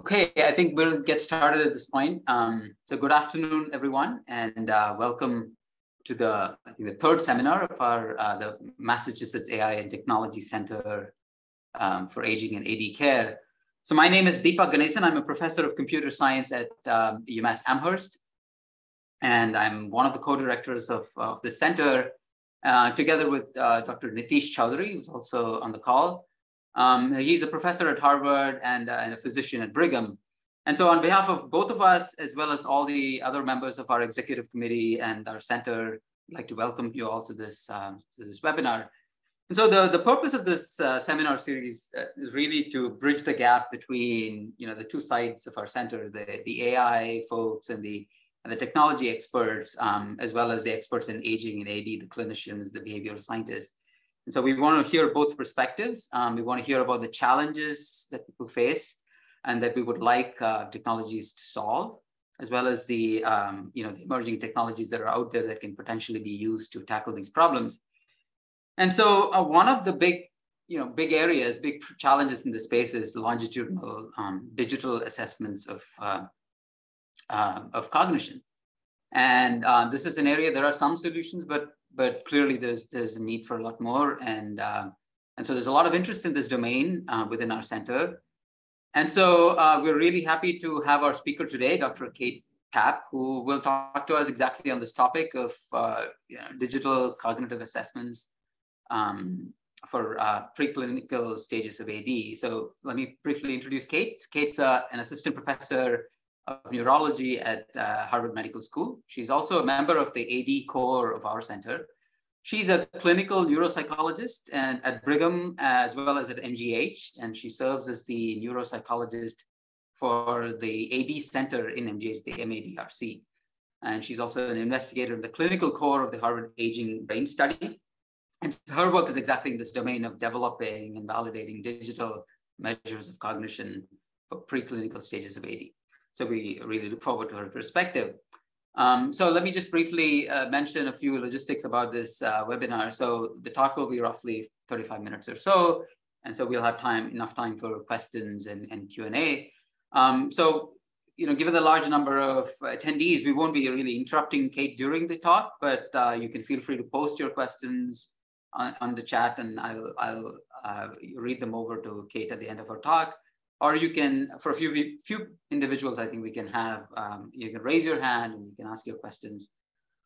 Okay, I think we'll get started at this point. Um, so good afternoon, everyone, and uh, welcome to the, I think the third seminar of our, uh, the Massachusetts AI and Technology Center um, for Aging and AD Care. So my name is Deepak Ganesan. I'm a professor of computer science at um, UMass Amherst, and I'm one of the co-directors of, of the center, uh, together with uh, Dr. Niteesh Choudhry, who's also on the call. Um, he's a professor at Harvard and, uh, and, a physician at Brigham. And so on behalf of both of us, as well as all the other members of our executive committee and our center, I'd like to welcome you all to this, uh, to this webinar. And so the, the purpose of this uh, seminar series uh, is really to bridge the gap between you know, the two sides of our center, the, the AI folks and the, and the technology experts, um, as well as the experts in aging and AD, the clinicians, the behavioral scientists. And so we want to hear both perspectives. Um, we want to hear about the challenges that people face and that we would like uh, technologies to solve, as well as the, um, you know, the emerging technologies that are out there that can potentially be used to tackle these problems. And so uh, one of the big, you know, big areas, big challenges in the space is longitudinal um, digital assessments of, uh, of cognition. And uh, this is an area, there are some solutions, but but clearly there's there's a need for a lot more, and uh, and so there's a lot of interest in this domain uh, within our center. And so uh, we're really happy to have our speaker today, Dr. Kate Papp, who will talk to us exactly on this topic of uh, you know, digital cognitive assessments um, for uh, preclinical stages of AD. So let me briefly introduce Kate. Kate's uh, an assistant professor of neurology at uh, Harvard Medical School. She's also a member of the AD core of our center. She's a clinical neuropsychologist and at Brigham as well as at MGH, and she serves as the neuropsychologist for the AD Center in MGH, the MADRC. And she's also an investigator in the clinical core of the Harvard Aging Brain Study. And her work is exactly in this domain of developing and validating digital measures of cognition for preclinical stages of AD. So we really look forward to her perspective. Um, so let me just briefly uh, mention a few logistics about this uh, webinar. So the talk will be roughly 35 minutes or so. And so we'll have time, enough time for questions and, and Q&A. Um, so, you know, given the large number of attendees, we won't be really interrupting Kate during the talk, but uh, you can feel free to post your questions on, on the chat and I'll, I'll uh, read them over to Kate at the end of her talk or you can, for a few, few individuals, I think we can have, um, you can raise your hand and you can ask your questions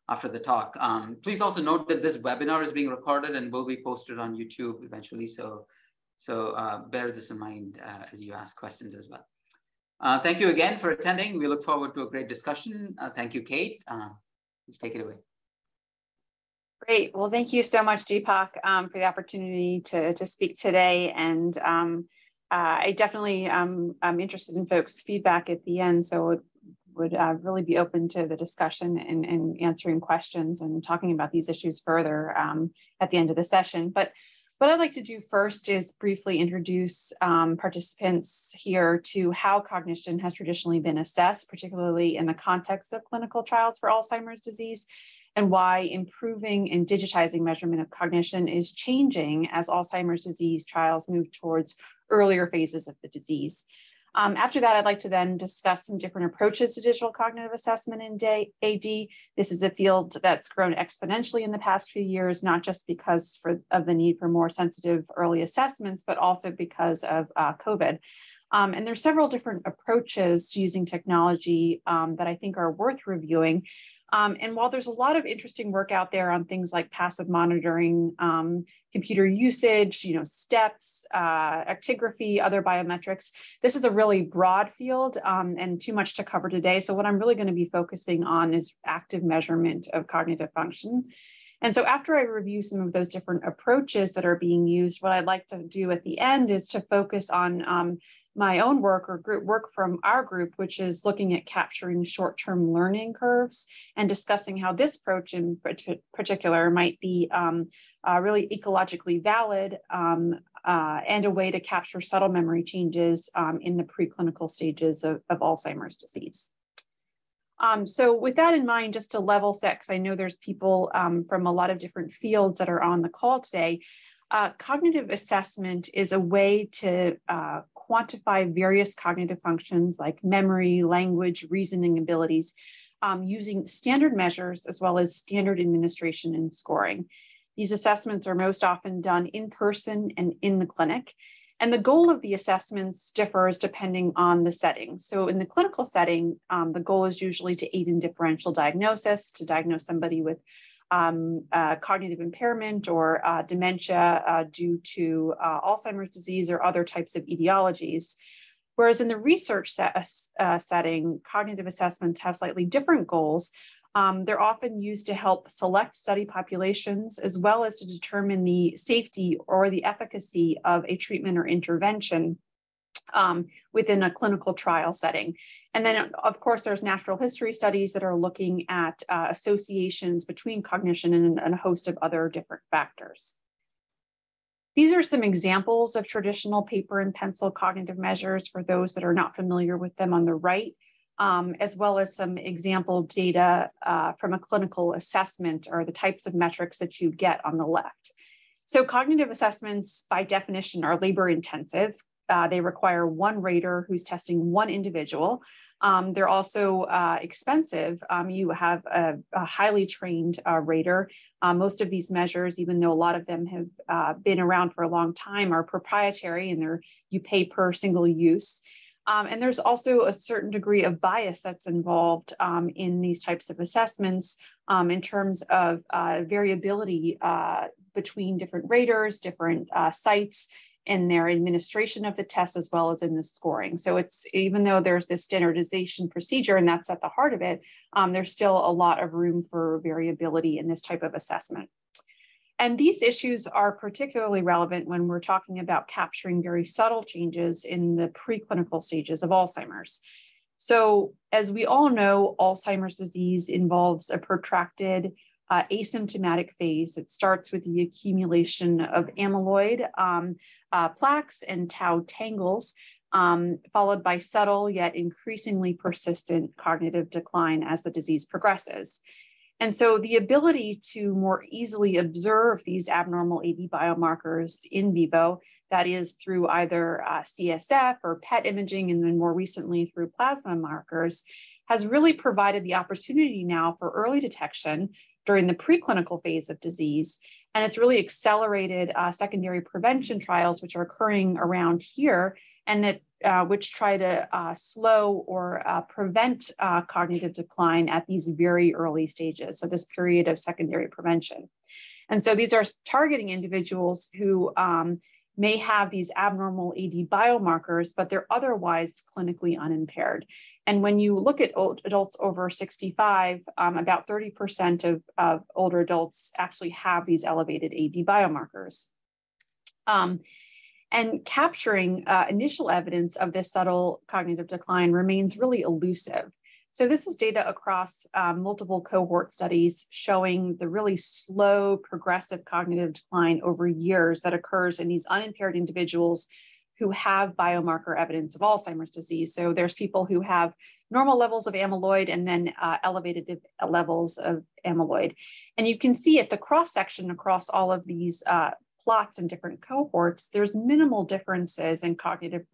after the talk. Um, please also note that this webinar is being recorded and will be posted on YouTube eventually. So, so uh, bear this in mind uh, as you ask questions as well. Uh, thank you again for attending. We look forward to a great discussion. Uh, thank you, Kate. Uh, take it away. Great. Well, thank you so much, Deepak, um, for the opportunity to, to speak today. And um, uh, I definitely um, I'm interested in folks' feedback at the end, so it would uh, really be open to the discussion and, and, answering questions and talking about these issues further um, at the end of the session. But what I'd like to do first is briefly introduce um, participants here to how cognition has traditionally been assessed, particularly in the context of clinical trials for Alzheimer's disease, and why improving and digitizing measurement of cognition is changing as Alzheimer's disease trials move towards earlier phases of the disease. Um, after that, I'd like to then discuss some different approaches to digital cognitive assessment in AD. This is a field that's grown exponentially in the past few years, not just because for, of the need for more sensitive early assessments, but also because of uh, COVID. Um, and there's several different approaches to using technology um, that I think are worth reviewing. Um, and while there's a lot of interesting work out there on things like passive monitoring, um, computer usage, you know, steps, uh, actigraphy, other biometrics, this is a really broad field um, and too much to cover today. So what I'm really going to be focusing on is active measurement of cognitive function. And so after I review some of those different approaches that are being used, what I'd like to do at the end is to focus on um, my own work or group work from our group, which is looking at capturing short-term learning curves and discussing how this approach in particular might be um, uh, really ecologically valid um, uh, and a way to capture subtle memory changes um, in the preclinical stages of, of Alzheimer's disease. Um, so with that in mind, just to level set, because I know there's people um, from a lot of different fields that are on the call today, uh, cognitive assessment is a way to uh, quantify various cognitive functions like memory, language, reasoning abilities um, using standard measures as well as standard administration and scoring. These assessments are most often done in person and in the clinic. And the goal of the assessments differs depending on the setting. So, in the clinical setting, um, the goal is usually to aid in differential diagnosis, to diagnose somebody with um, uh, cognitive impairment or uh, dementia uh, due to uh, Alzheimer's disease or other types of etiologies. Whereas in the research set, uh, setting, cognitive assessments have slightly different goals. Um, they're often used to help select study populations as well as to determine the safety or the efficacy of a treatment or intervention um, within a clinical trial setting. And then, of course, there's natural history studies that are looking at uh, associations between cognition and, and a host of other different factors. These are some examples of traditional paper and pencil cognitive measures for those that are not familiar with them on the right, um, as well as some example data uh, from a clinical assessment or the types of metrics that you get on the left. So cognitive assessments by definition are labor intensive. Uh, they require one rater who's testing one individual. Um, they're also uh, expensive. Um, you have a, a highly trained uh, rater. Uh, most of these measures, even though a lot of them have uh, been around for a long time, are proprietary and they're you pay per single use. Um, and there's also a certain degree of bias that's involved um, in these types of assessments um, in terms of uh, variability uh, between different raters, different uh, sites, in their administration of the test as well as in the scoring. So it's even though there's this standardization procedure and that's at the heart of it, um, there's still a lot of room for variability in this type of assessment. And these issues are particularly relevant when we're talking about capturing very subtle changes in the preclinical stages of Alzheimer's. So as we all know, Alzheimer's disease involves a protracted uh, asymptomatic phase. It starts with the accumulation of amyloid um, uh, plaques and tau tangles, um, followed by subtle yet increasingly persistent cognitive decline as the disease progresses. And so the ability to more easily observe these abnormal AD biomarkers in vivo, that is through either uh, CSF or PET imaging, and then more recently through plasma markers, has really provided the opportunity now for early detection during the preclinical phase of disease. And it's really accelerated uh, secondary prevention trials, which are occurring around here, and that uh, which try to uh, slow or uh, prevent uh, cognitive decline at these very early stages. So this period of secondary prevention. And so these are targeting individuals who um, may have these abnormal AD biomarkers, but they're otherwise clinically unimpaired. And when you look at adults over 65, um, about 30% of, of, older adults actually have these elevated AD biomarkers. Um, and capturing uh, initial evidence of this subtle cognitive decline remains really elusive. So this is data across um, multiple cohort studies showing the really slow progressive cognitive decline over years that occurs in these unimpaired individuals who have biomarker evidence of Alzheimer's disease. So there's people who have normal levels of amyloid and then uh, elevated levels of amyloid. And you can see at the cross section across all of these uh, plots and different cohorts, there's minimal differences in cognitive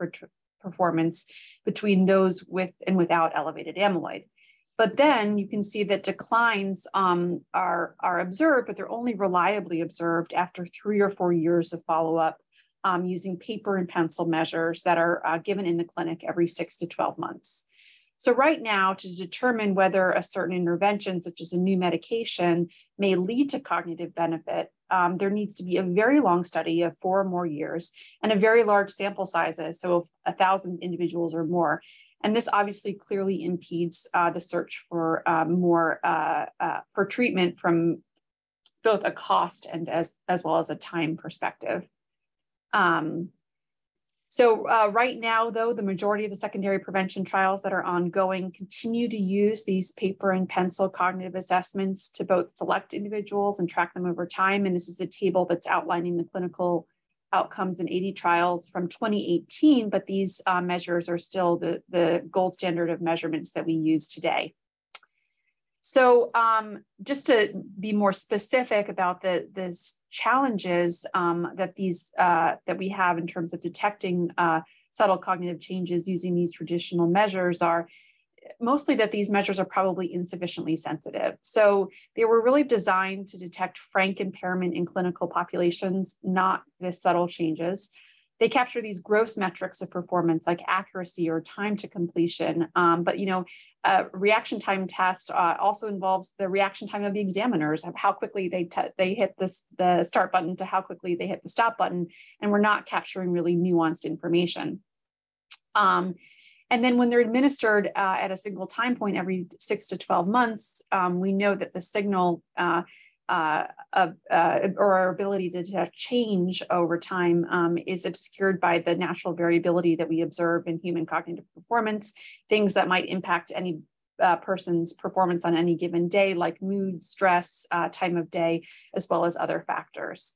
performance between those with and without elevated amyloid. But then you can see that declines um, are, are observed, but they're only reliably observed after three or four years of follow up um, using paper and pencil measures that are uh, given in the clinic every six to 12 months. So, right now, to determine whether a certain intervention, such as a new medication, may lead to cognitive benefit, um, there needs to be a very long study of four or more years and a very large sample sizes, so a thousand individuals or more. And this obviously clearly impedes uh, the search for um, more uh, uh, for treatment from both a cost and as as well as a time perspective. Um, so uh, right now, though, the majority of the secondary prevention trials that are ongoing continue to use these paper and pencil cognitive assessments to both select individuals and track them over time. And this is a table that's outlining the clinical outcomes in 80 trials from 2018, but these uh, measures are still the, the gold standard of measurements that we use today. So um, just to be more specific about the these challenges um, that these uh, that we have in terms of detecting uh, subtle cognitive changes using these traditional measures are mostly that these measures are probably insufficiently sensitive. So they were really designed to detect frank impairment in clinical populations, not the subtle changes. They capture these gross metrics of performance like accuracy or time to completion. Um, but you know, a reaction time test uh, also involves the reaction time of the examiners of how quickly they they hit this the start button to how quickly they hit the stop button, and we're not capturing really nuanced information. Um, and then when they're administered uh, at a single time point every six to 12 months, um, we know that the signal uh, uh, uh, or our ability to detect change over time um, is obscured by the natural variability that we observe in human cognitive performance, things that might impact any uh, person's performance on any given day, like mood, stress, uh, time of day, as well as other factors.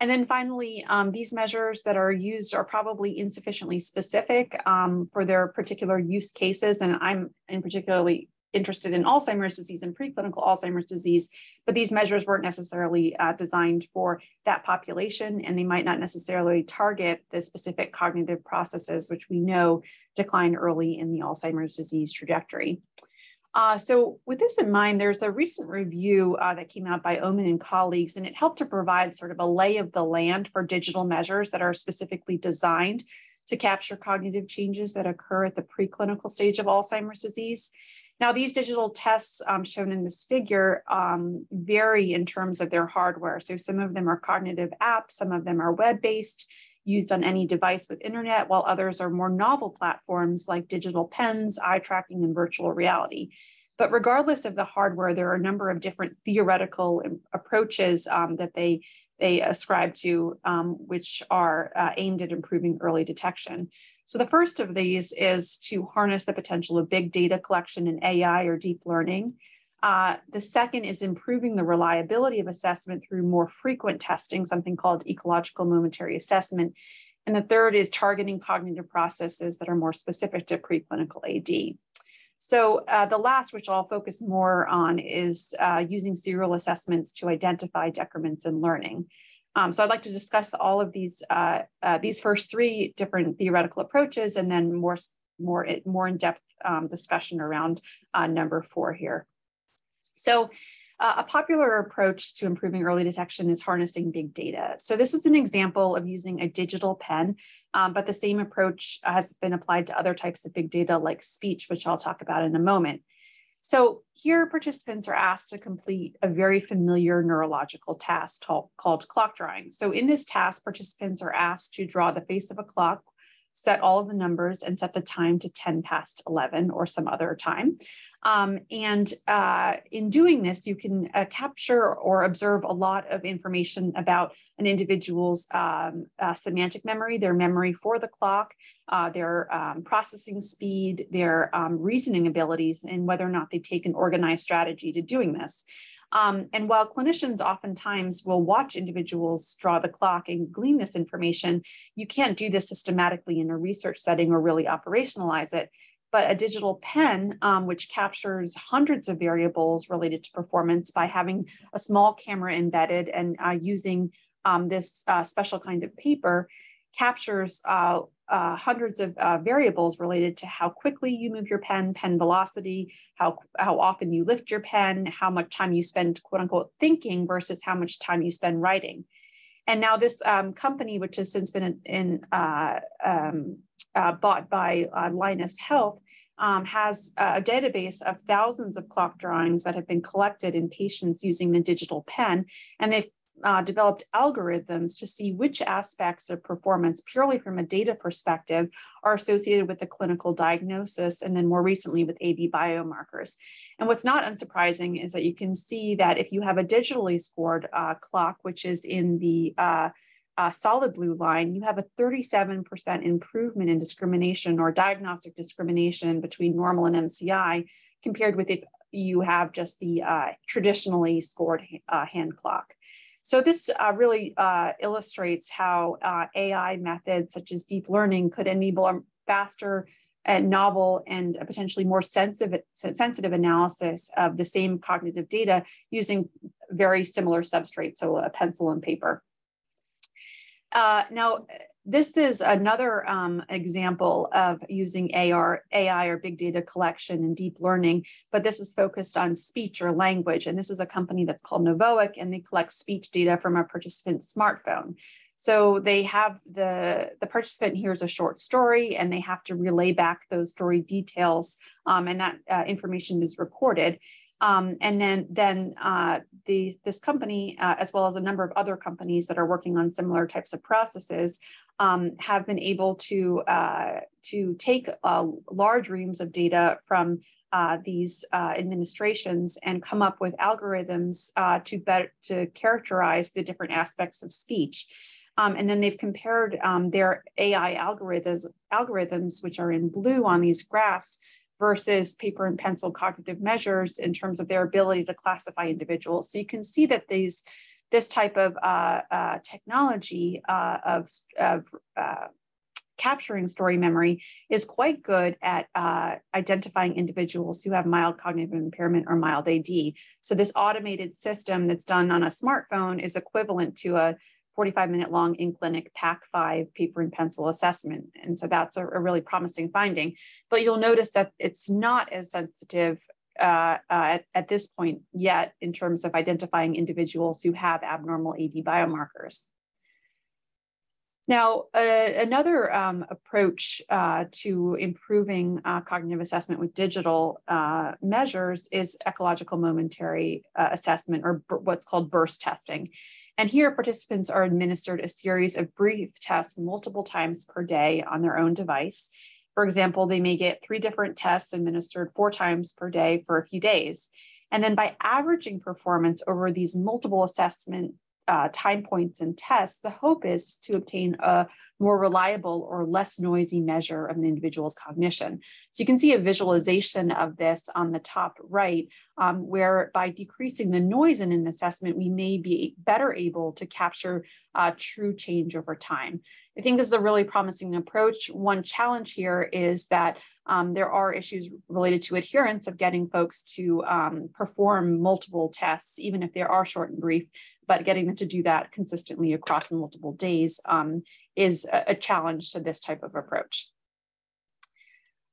And then finally, um, these measures that are used are probably insufficiently specific um, for their particular use cases. And I'm in particularly interested in Alzheimer's disease and preclinical Alzheimer's disease, but these measures weren't necessarily uh, designed for that population, and they might not necessarily target the specific cognitive processes, which we know decline early in the Alzheimer's disease trajectory. Uh, so with this in mind, there's a recent review uh, that came out by Öhman and colleagues, and it helped to provide sort of a lay of the land for digital measures that are specifically designed to capture cognitive changes that occur at the preclinical stage of Alzheimer's disease. Now, these digital tests um, shown in this figure um, vary in terms of their hardware. So some of them are cognitive apps, some of them are web-based, used on any device with internet, while others are more novel platforms like digital pens, eye tracking, and virtual reality. But regardless of the hardware, there are a number of different theoretical approaches um, that they they ascribe to, um, which are uh, aimed at improving early detection. So the first of these is to harness the potential of big data collection and AI or deep learning. Uh, the second is improving the reliability of assessment through more frequent testing, something called ecological momentary assessment. And the third is targeting cognitive processes that are more specific to preclinical AD. So uh, the last, which I'll focus more on, is uh, using serial assessments to identify decrements in learning. Um, so I'd like to discuss all of these uh, uh these first three different theoretical approaches, and then more more more in depth um, discussion around uh, number four here. So uh, a popular approach to improving early detection is harnessing big data. So this is an example of using a digital pen, um, but the same approach has been applied to other types of big data like speech, which I'll talk about in a moment. So here participants are asked to complete a very familiar neurological task called, clock drawing. So in this task, participants are asked to draw the face of a clock set all of the numbers and set the time to 10 past 11 or some other time. Um, and uh, in doing this, you can uh, capture or observe a lot of information about an individual's um, uh, semantic memory, their memory for the clock, uh, their um, processing speed, their um, reasoning abilities, and whether or not they take an organized strategy to doing this. Um, and while clinicians oftentimes will watch individuals draw the clock and glean this information, you can't do this systematically in a research setting or really operationalize it. But a digital pen, um, which captures hundreds of variables related to performance by having a small camera embedded and uh, using um, this uh, special kind of paper, captures uh, uh, hundreds of uh, variables related to how quickly you move your pen, pen velocity, how, how often you lift your pen, how much time you spend, quote unquote, thinking versus how much time you spend writing. And now this um, company, which has since been in, uh, um, uh, bought by uh, Linus Health, um, has a database of thousands of clock drawings that have been collected in patients using the digital pen. And they've uh, developed algorithms to see which aspects of performance, purely from a data perspective, are associated with the clinical diagnosis, and then more recently with AD biomarkers. And what's not unsurprising is that you can see that if you have a digitally scored uh, clock, which is in the uh, uh, solid blue line, you have a 37% improvement in discrimination or diagnostic discrimination between normal and MCI compared with if you have just the uh, traditionally scored uh, hand clock. So this uh, really uh, illustrates how uh, AI methods such as deep learning could enable a faster and novel and potentially more sensitive, sensitive analysis of the same cognitive data using very similar substrates, so a pencil and paper. Uh, now, this is another um, example of using AR, AI or big data collection and deep learning, but this is focused on speech or language. And this is a company that's called Novoic, and they collect speech data from a participant's smartphone. So they have the, the participant hears a short story and they have to relay back those story details um, and that uh, information is recorded. Um, and then, then uh, the, this company, uh, as well as a number of other companies that are working on similar types of processes, um, have been able to, uh, to take uh, large reams of data from uh, these uh, administrations and come up with algorithms to, better, to characterize the different aspects of speech. Um, and then they've compared um, their AI algorithms, algorithms, which are in blue on these graphs, versus paper and pencil cognitive measures in terms of their ability to classify individuals. So you can see that these this type of uh, uh, technology uh, of, of uh, capturing story memory is quite good at uh, identifying individuals who have mild cognitive impairment or mild AD. So this automated system that's done on a smartphone is equivalent to a 45 minute long in clinic PACC5 paper and pencil assessment. And so that's a, a, really promising finding. But you'll notice that it's not as sensitive uh, uh, at, at this point yet in terms of identifying individuals who have abnormal AD biomarkers. Now, uh, another um, approach uh, to improving uh, cognitive assessment with digital uh, measures is ecological momentary assessment, or what's called burst testing. And here, participants are administered a series of brief tests multiple times per day on their own device. For example, they may get three different tests administered four times per day for a few days. And then by averaging performance over these multiple assessment uh, time points and tests, the hope is to obtain a more reliable or less noisy measure of an individual's cognition. So you can see a visualization of this on the top right, um, where by decreasing the noise in an assessment, we may be better able to capture uh, true change over time. I think this is a really promising approach. One challenge here is that um, there are issues related to adherence of getting folks to um, perform multiple tests, even if they are short and brief, but getting them to do that consistently across multiple days um, is a, a, challenge to this type of approach.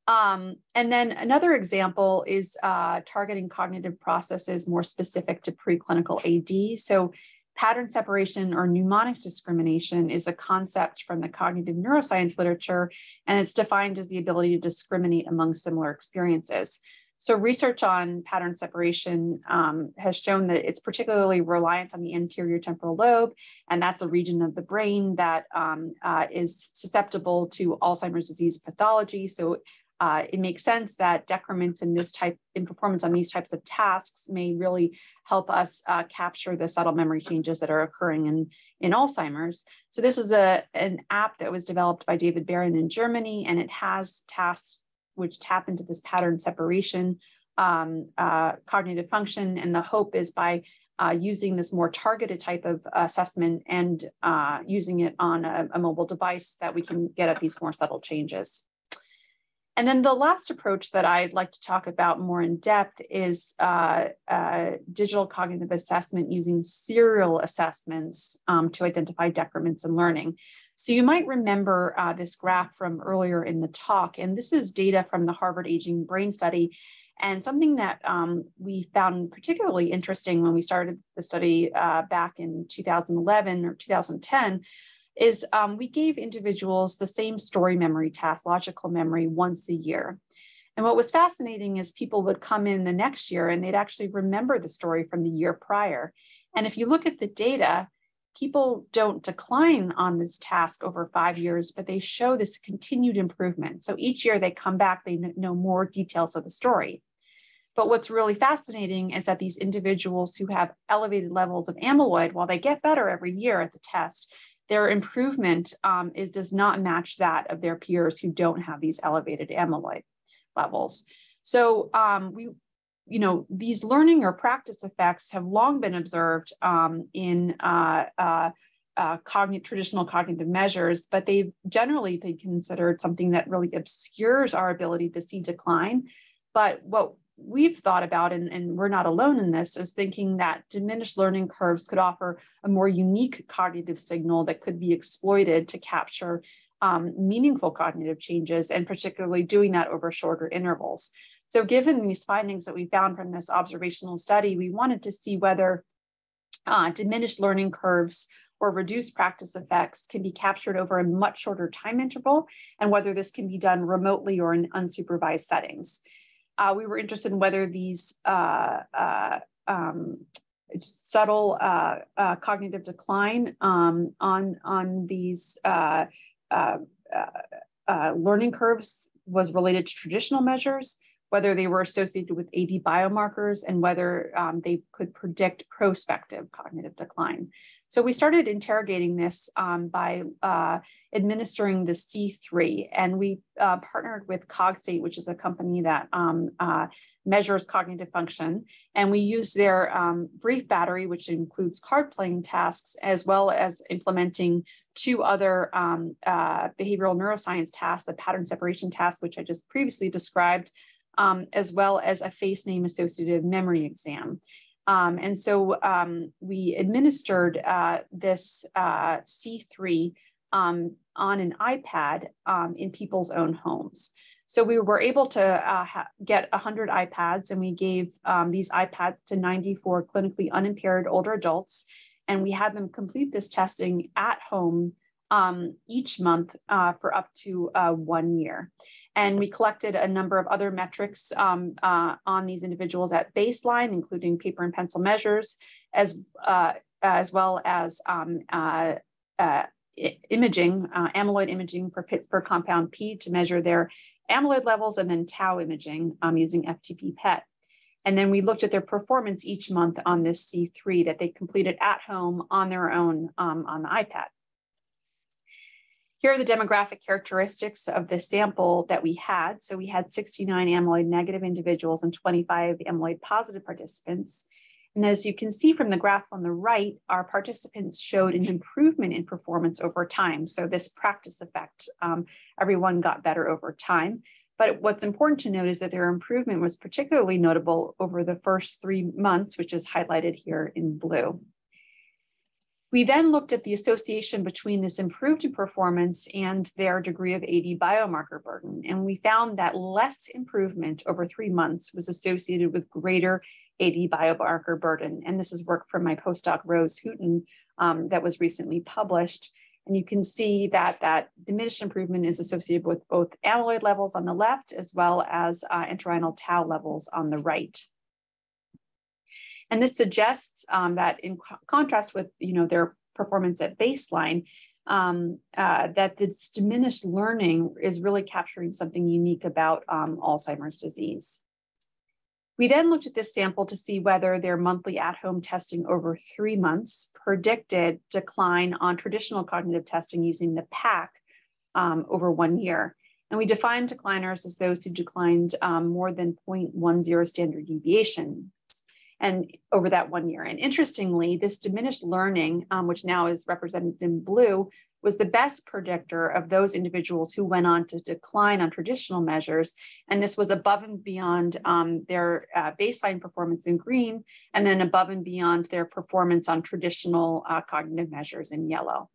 Um, and then another example is uh, targeting cognitive processes more specific to preclinical AD. So pattern separation or mnemonic discrimination is a concept from the cognitive neuroscience literature, and it's defined as the ability to discriminate among similar experiences. So research on pattern separation um, has shown that it's particularly reliant on the anterior temporal lobe, and that's a region of the brain that um, uh, is susceptible to Alzheimer's disease pathology. So uh, it makes sense that decrements in this type in performance on these types of tasks may really help us uh, capture the subtle memory changes that are occurring in, in Alzheimer's. So this is a, an app that was developed by David Berron in Germany, and it has tasks which tap into this pattern separation um, uh, cognitive function. And the hope is by uh, using this more targeted type of assessment and uh, using it on a, a, mobile device that we can get at these more subtle changes. And then the last approach that I'd like to talk about more in depth is uh, uh, digital cognitive assessment using serial assessments um, to identify decrements in learning. So you might remember uh, this graph from earlier in the talk, and this is data from the Harvard Aging Brain Study. And something that um, we found particularly interesting when we started the study uh, back in 2011 or 2010 is um, we gave individuals the same story memory task, logical memory, once a year. And what was fascinating is people would come in the next year and they'd actually remember the story from the year prior. And if you look at the data, people don't decline on this task over five years, but they show this continued improvement. So each year they come back, they know more details of the story. But what's really fascinating is that these individuals who have elevated levels of amyloid, while they get better every year at the test, their improvement um, is does not match that of their peers who don't have these elevated amyloid levels. So um, we you know, these learning or practice effects have long been observed um, in uh, uh, uh, traditional cognitive measures, but they've generally been considered something that really obscures our ability to see decline. But what we've thought about, and, and we're not alone in this, is thinking that diminished learning curves could offer a more unique cognitive signal that could be exploited to capture um, meaningful cognitive changes, and particularly doing that over shorter intervals. So given these findings that we found from this observational study, we wanted to see whether uh, diminished learning curves or reduced practice effects can be captured over a much shorter time interval and whether this can be done remotely or in unsupervised settings. Uh, we were interested in whether these uh, uh, um, subtle uh, uh, cognitive decline um, on, on these uh, learning curves was related to traditional measures, whether they were associated with AD biomarkers, and whether um, they could predict prospective cognitive decline. So we started interrogating this um, by uh, administering the C3, and we uh, partnered with Cogstate, which is a company that um, uh, measures cognitive function. And we used their um, brief battery, which includes card playing tasks, as well as implementing two other um, uh, behavioral neuroscience tasks, the pattern separation task, which I just previously described, um, as well as a face name associative memory exam. Um, and so um, we administered uh, this uh, C3 um, on an iPad um, in people's own homes. So we were able to uh, get 100 iPads and we gave um, these iPads to 94 clinically unimpaired older adults. And we had them complete this testing at home um, each month uh, for up to uh, one year. And we collected a number of other metrics um, uh, on these individuals at baseline, including paper and pencil measures, as, uh, as well as um, uh, uh, imaging, amyloid imaging for, for compound P to measure their amyloid levels, and then tau imaging um, using FTP PET. And then we looked at their performance each month on this C3 that they completed at home on their own um, on the iPad. Here are the demographic characteristics of the sample that we had. So we had 69 amyloid negative individuals and 25 amyloid positive participants. And as you can see from the graph on the right, our participants showed an improvement in performance over time. So this practice effect, um, everyone got better over time. But what's important to note is that their improvement was particularly notable over the first three months, which is highlighted here in blue. We then looked at the association between this improved performance and their degree of AD biomarker burden. And we found that less improvement over three months was associated with greater AD biomarker burden. And this is work from my postdoc, Roos Jutten, um, that was recently published. And you can see that that diminished improvement is associated with both amyloid levels on the left as well as uh, entorhinal tau levels on the right. And this suggests um, that in co contrast with you know, their performance at baseline, um, uh, that this diminished learning is really capturing something unique about um, Alzheimer's disease. We then looked at this sample to see whether their monthly at-home testing over three months predicted decline on traditional cognitive testing using the PACC um, over one year. And we defined decliners as those who declined um, more than 0.10 standard deviation and over that one year. And interestingly, this diminished learning, um, which now is represented in blue, was the best predictor of those individuals who went on to decline on traditional measures. And this was above and beyond um, their uh, baseline performance in green, and then above and beyond their performance on traditional uh, cognitive measures in yellow.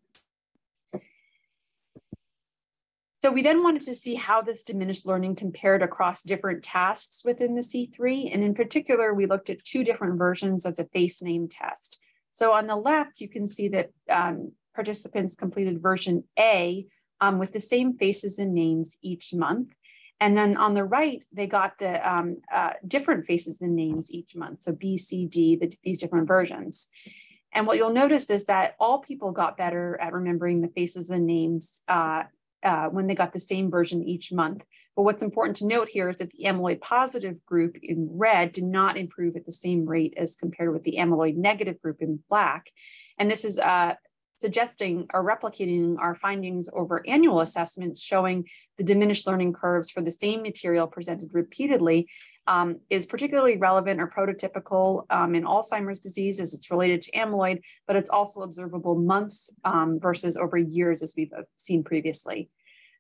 So we then wanted to see how this diminished learning compared across different tasks within the C3. And in particular, we looked at two different versions of the face name test. So on the left, you can see that um, participants completed version A um, with the same faces and names each month. And then on the right, they got the um, uh, different faces and names each month. So B, C, D, the, these different versions. And what you'll notice is that all people got better at remembering the faces and names uh, uh, when they got the same version each month. But what's important to note here is that the amyloid positive group in red did not improve at the same rate as compared with the amyloid negative group in black. And this is uh, suggesting or replicating our findings over annual assessments showing the diminished learning curves for the same material presented repeatedly um, is particularly relevant or prototypical um, in Alzheimer's disease as it's related to amyloid, but it's also observable months um, versus over years as we've uh, seen previously.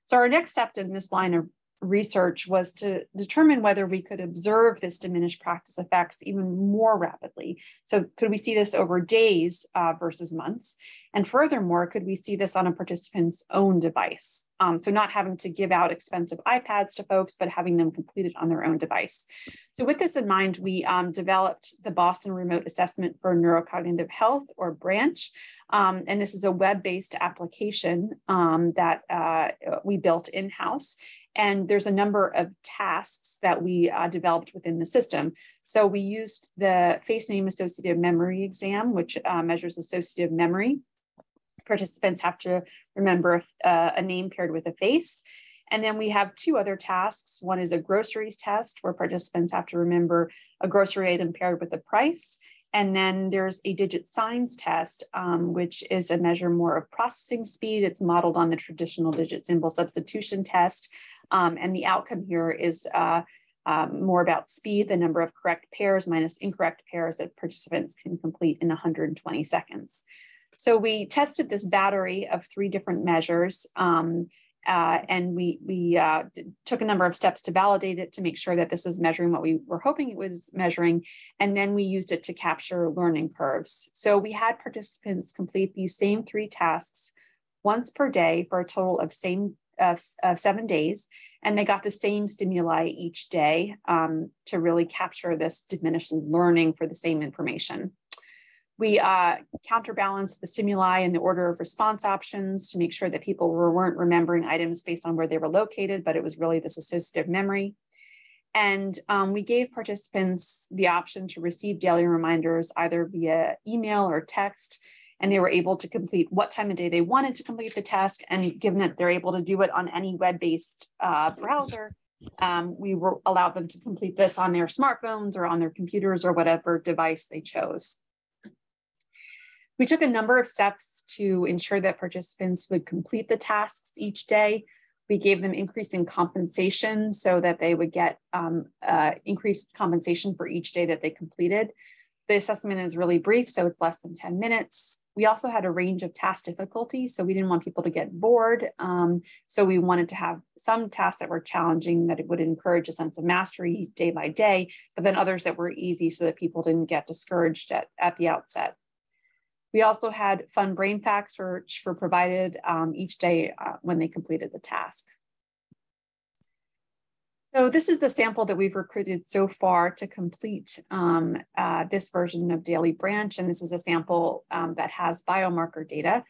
So our next step in this line of research was to determine whether we could observe this diminished practice effects even more rapidly. So could we see this over days uh, versus months? And furthermore, could we see this on a participant's own device? Um, so not having to give out expensive iPads to folks, but having them complete it on their own device. So with this in mind, we um, developed the Boston Remote Assessment for Neurocognitive Health or BRANCH, um, and this is a web-based application um, that uh, we built in-house. And there's a number of tasks that we uh, developed within the system. So we used the face name associative memory exam, which uh, measures associative memory. Participants have to remember a, uh, a name paired with a face. And then we have two other tasks. One is a groceries test where participants have to remember a grocery item paired with a price. And then there's a digit signs test, um, which is a measure more of processing speed. It's modeled on the traditional digit symbol substitution test. Um, and the outcome here is uh, um, more about speed, the number of correct pairs minus incorrect pairs that participants can complete in 120 seconds. So we tested this battery of three different measures. Um, uh, and we, we uh, took a number of steps to validate it to make sure that this is measuring what we were hoping it was measuring. And then we used it to capture learning curves. So we had participants complete these same three tasks once per day for a total of same of, of seven days. And they got the same stimuli each day um, to really capture this diminished learning for the same information. We uh, counterbalanced the stimuli and the order of response options to make sure that people were, weren't remembering items based on where they were located, but it was really this associative memory. And um, we gave participants the option to receive daily reminders either via email or text, and they were able to complete what time of day they wanted to complete the task. And given that they're able to do it on any web-based uh, browser, um, we were, allowed them to complete this on their smartphones or on their computers or whatever device they chose. We took a number of steps to ensure that participants would complete the tasks each day. We gave them increasing compensation so that they would get um, uh, increased compensation for each day that they completed. The assessment is really brief, so it's less than 10 minutes. We also had a range of task difficulty, so we didn't want people to get bored. Um, so we wanted to have some tasks that were challenging that it would encourage a sense of mastery day by day, but then others that were easy so that people didn't get discouraged at, at the outset. We also had fun brain facts which were provided um, each day uh, when they completed the task. So this is the sample that we've recruited so far to complete um, uh, this version of Daily Branch. And this is a sample um, that has biomarker data.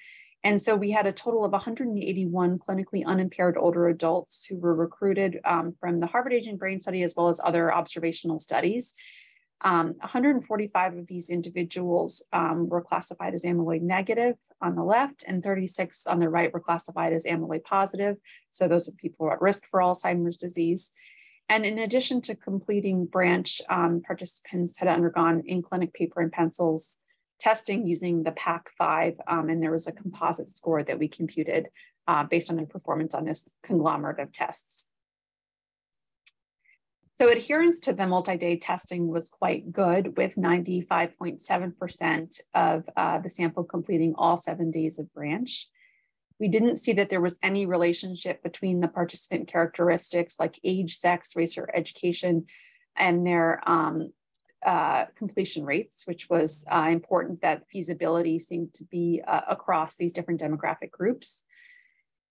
And so we had a total of 181 clinically unimpaired older adults who were recruited um, from the Harvard Aging Brain Study as well as other observational studies. Um, 145 of these individuals um, were classified as amyloid negative on the left, and 36 on the right were classified as amyloid positive. So those are people who are at risk for Alzheimer's disease. And in addition to completing branch, um, participants had undergone in clinic paper and pencils testing using the PACC-5, um, and there was a composite score that we computed uh, based on their performance on this conglomerate of tests. So adherence to the multi-day testing was quite good with 95.7% of uh, the sample completing all seven days of branch. We didn't see that there was any relationship between the participant characteristics like age, sex, race, or education and their um, uh, completion rates, which was uh, important that feasibility seemed to be uh, across these different demographic groups.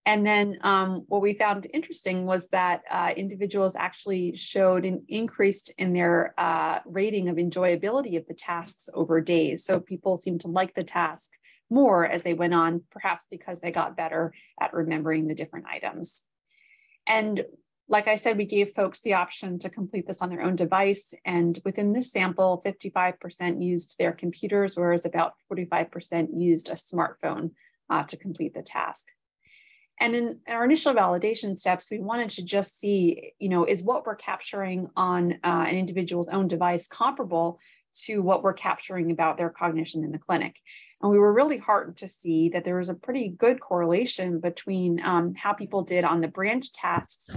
And then um, what we found interesting was that uh, individuals actually showed an increase in their uh, rating of enjoyability of the tasks over days. So people seemed to like the task more as they went on, perhaps because they got better at remembering the different items. And like I said, we gave folks the option to complete this on their own device. And within this sample, 55% used their computers, whereas about 45% used a smartphone uh, to complete the task. And in our initial validation steps, we wanted to just see, you know, is what we're capturing on uh, an individual's own device comparable to what we're capturing about their cognition in the clinic. And we were really heartened to see that there was a pretty good correlation between um, how people did on the branch tasks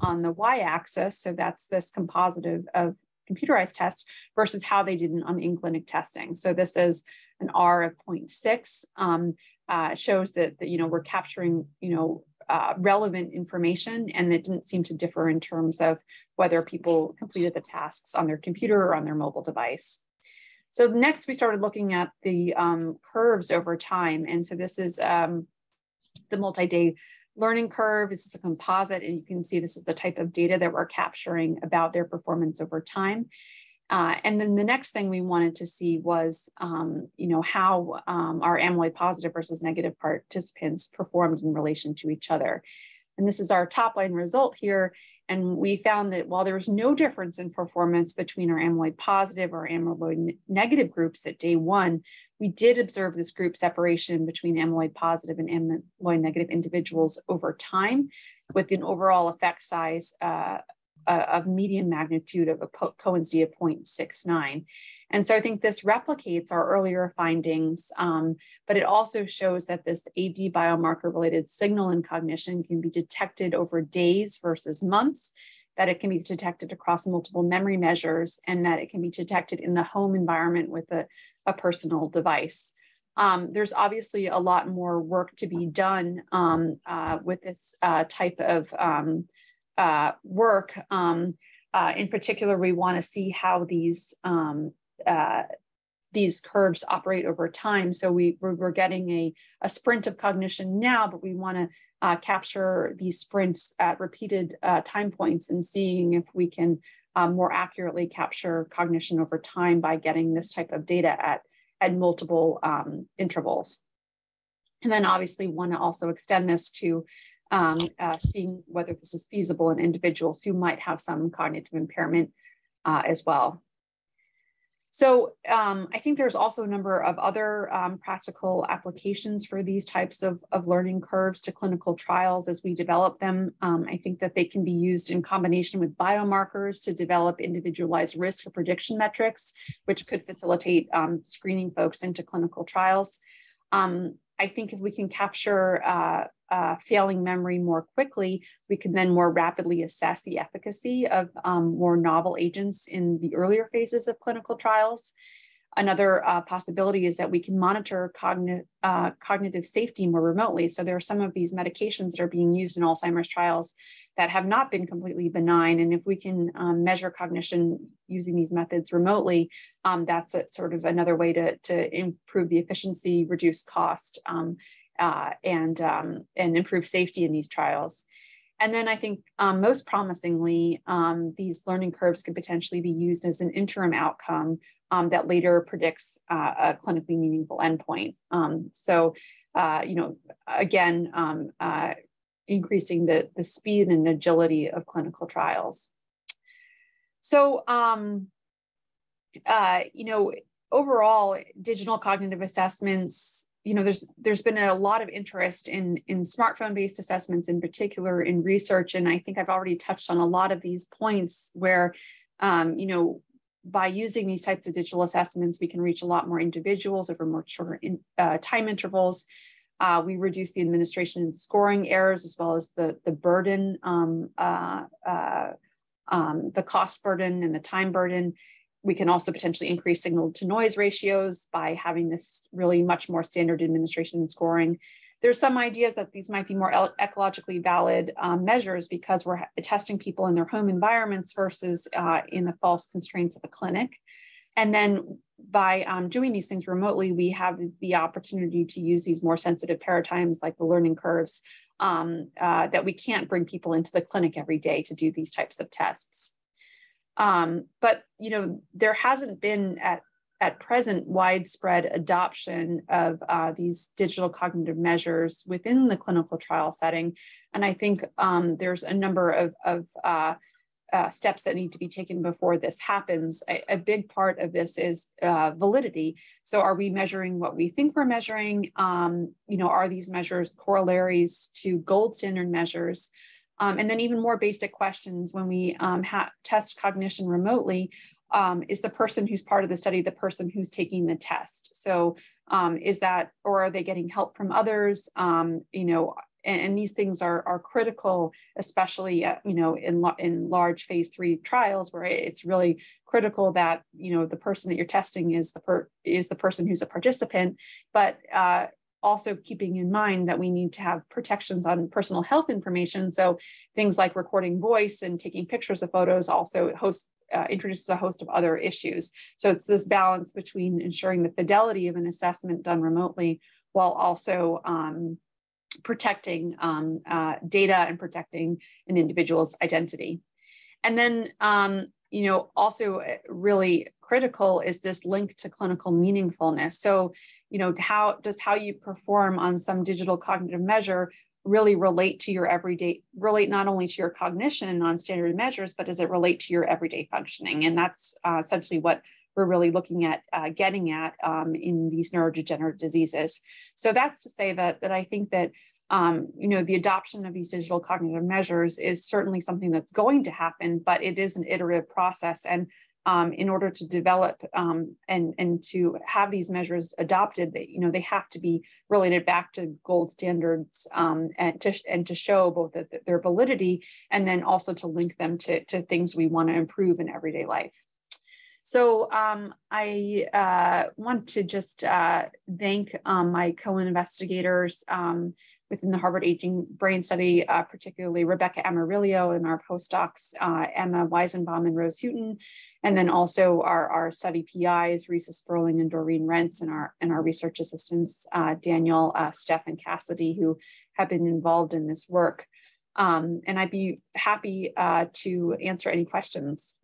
on the y-axis, so that's this composite of, computerized tests, versus how they did on in-clinic testing. So this is an R of 0.6. Um, uh, shows that, that, you know we're capturing you know uh, relevant information, and it didn't seem to differ in terms of whether people completed the tasks on their computer or on their mobile device. So next we started looking at the um, curves over time. And so this is um, the multi-day learning curve. This is a composite, and you can see this is the type of data that we're capturing about their performance over time. Uh, and then the next thing we wanted to see was, um, you know, how um, our amyloid positive versus negative participants performed in relation to each other. And this is our top line result here. And we found that while there was no difference in performance between our amyloid positive or amyloid negative groups at day one, we did observe this group separation between amyloid positive and amyloid negative individuals over time with an overall effect size uh, uh, of median magnitude of a Cohen's d of 0.69. And so I think this replicates our earlier findings, um, but it also shows that this AD biomarker related signal in cognition can be detected over days versus months, that it can be detected across multiple memory measures, and that it can be detected in the home environment with a, a personal device. Um, there's obviously a lot more work to be done um, uh, with this uh, type of um, uh, work. Um, uh, in particular, we want to see how these um, uh, these curves operate over time. So we, we're, getting a, a sprint of cognition now, but we want to uh, capture these sprints at repeated uh, time points and seeing if we can uh, more accurately capture cognition over time by getting this type of data at, at multiple um, intervals. And then obviously want to also extend this to um, uh, seeing whether this is feasible in individuals who might have some cognitive impairment uh, as well. So um, I think there's also a number of other um, practical applications for these types of, of learning curves to clinical trials as we develop them. Um, I think that they can be used in combination with biomarkers to develop individualized risk or prediction metrics, which could facilitate um, screening folks into clinical trials. Um, I think if we can capture uh, uh, failing memory more quickly, we can then more rapidly assess the efficacy of um, more novel agents in the earlier phases of clinical trials. Another uh, possibility is that we can monitor cogni uh, cognitive safety more remotely. So there are some of these medications that are being used in Alzheimer's trials that have not been completely benign. And if we can um, measure cognition using these methods remotely, um, that's a, sort of another way to, to improve the efficiency, reduce cost, um, uh, and, um, and improve safety in these trials. And then I think um, most promisingly, um, these learning curves could potentially be used as an interim outcome um, that later predicts uh, a clinically meaningful endpoint. Um, so, uh, you know, again, um, uh, increasing the, the speed and agility of clinical trials. So, um, uh, you know, overall, digital cognitive assessments you know there's there's been a lot of interest in in smartphone based assessments in particular in research and i think i've already touched on a lot of these points where um, you know by using these types of digital assessments we can reach a lot more individuals over more shorter in, uh, time intervals uh, we reduce the administration and scoring errors as well as the the burden um, uh, uh um, the cost burden and the time burden we can also potentially increase signal to noise ratios by having this really much more standard administration and scoring. There's some ideas that these might be more ecologically valid um, measures because we're testing people in their home environments versus uh, in the false constraints of a clinic. And then by um, doing these things remotely, we have the opportunity to use these more sensitive paradigms like the learning curves um, uh, that we can't bring people into the clinic every day to do these types of tests. Um, but you know, there hasn't been at at present widespread adoption of uh, these digital cognitive measures within the clinical trial setting, and I think um, there's a number of, of uh, uh, steps that need to be taken before this happens. A, a big part of this is uh, validity. So, are we measuring what we think we're measuring? Um, you know, are these measures corollaries to gold standard measures? Um, and then even more basic questions when we um, test cognition remotely, um, is the person who's part of the study the person who's taking the test? So um, is that, or are they getting help from others? Um, you know, and, and, these things are, are critical, especially, at, you know, in, in large phase three trials where it's really critical that, you know, the person that you're testing is the, per, is the person who's a participant, but uh, also keeping in mind that we need to have protections on personal health information. So things like recording voice and taking pictures of photos also host, uh, introduces a host of other issues. So it's this balance between ensuring the fidelity of an assessment done remotely while also um, protecting um, uh, data and protecting an individual's identity. And then, um, you know, also uh, really critical is this link to clinical meaningfulness. So, you know, how does how you perform on some digital cognitive measure really relate to your everyday, relate not only to your cognition and non-standard measures, but does it relate to your everyday functioning? And that's uh, essentially what we're really looking at uh, getting at um, in these neurodegenerative diseases. So that's to say that, that I think that um, you know, the adoption of these digital cognitive measures is certainly something that's going to happen, but it is an iterative process. And um, in order to develop um, and, and to have these measures adopted, they, you know, they have to be related back to gold standards um, and, to, and to show both their validity and then also to link them to, to things we want to improve in everyday life. So um, I uh, want to just uh, thank um, my co-investigators um, within the Harvard Aging Brain Study, uh, particularly Rebecca Amariglio and our postdocs, uh, Emma Weizenbaum and Roos Jutten, and then also our, our study PIs, Risa Sperling and Doreen Rentz, and our, and our research assistants, uh, Daniel, uh, Steph, and Cassidy, who have been involved in this work. Um, and I'd be happy uh, to answer any questions.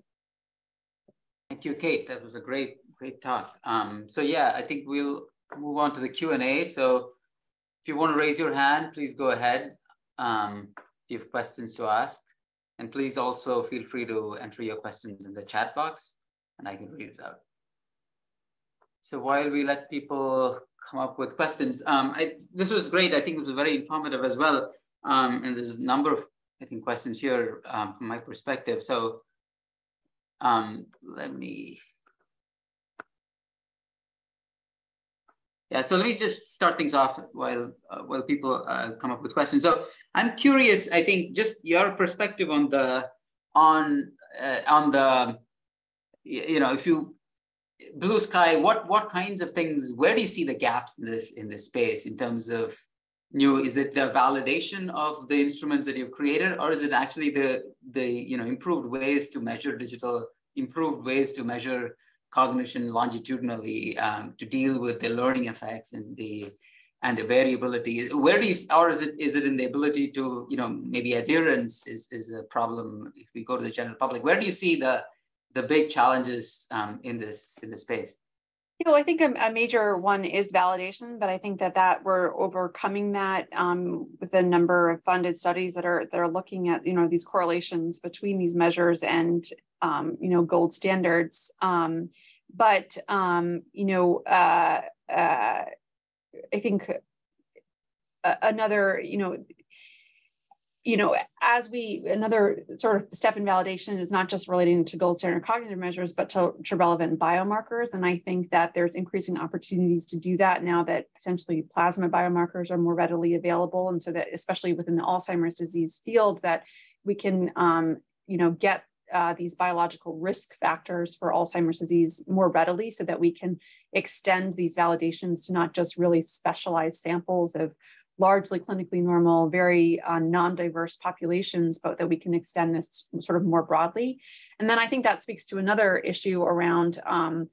Thank you, Kate. That was a great, great talk. Um, so yeah, I think we'll move on to the Q&A. So if you want to raise your hand, please go ahead. Um, if you have questions to ask. And please also feel free to enter your questions in the chat box and I can read it out. So while we let people come up with questions, um, I, this was great. I think it was very informative as well. Um, and there's a number of, I think, questions here um, from my perspective. So um, let me Yeah, so let me just start things off while uh, while people uh, come up with questions. So I'm curious. I think just your perspective on the on uh, on the you know if you blue sky what what kinds of things where do you see the gaps in this in this space in terms of new is it the validation of the instruments that you've created or is it actually the the you know improved ways to measure digital improved ways to measure cognition longitudinally um, to deal with the learning effects and the and the variability. Where do you or is it is it in the ability to you know maybe adherence is is a problem if we go to the general public? Where do you see the the big challenges um, in this in this space? You know, I think a, a, major one is validation, but I think that that we're overcoming that um, with a number of funded studies that are that are looking at you know these correlations between these measures and um, you know, gold standards. Um, but, um, you know, uh, uh, I think another, you know, you know, as we another sort of step in validation is not just relating to gold standard cognitive measures, but to, to, relevant biomarkers. And I think that there's increasing opportunities to do that now that potentially plasma biomarkers are more readily available, and so that especially within the Alzheimer's disease field, that we can, um, you know, get uh, these biological risk factors for Alzheimer's disease more readily so that we can extend these validations to not just really specialized samples of largely clinically normal, very uh, non-diverse populations, but that we can extend this sort of more broadly. And then I think that speaks to another issue around um,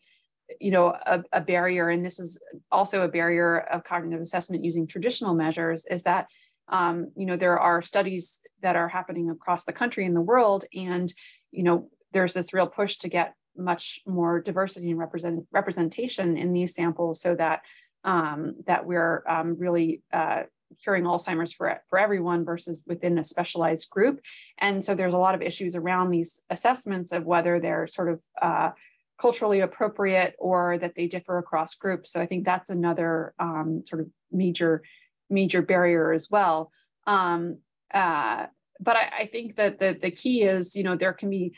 you know, a, a, barrier, and this is also a barrier of cognitive assessment using traditional measures, is that um, you know there are studies that are happening across the country and the world, and you know, there's this real push to get much more diversity and represent, representation in these samples so that um, that we're um, really uh, curing Alzheimer's for, for everyone versus within a specialized group. And so there's a lot of issues around these assessments of whether they're sort of uh, culturally appropriate or that they differ across groups. So I think that's another um, sort of major, major barrier as well. Um, uh, but I, I, think that the, the key is, you know, there can be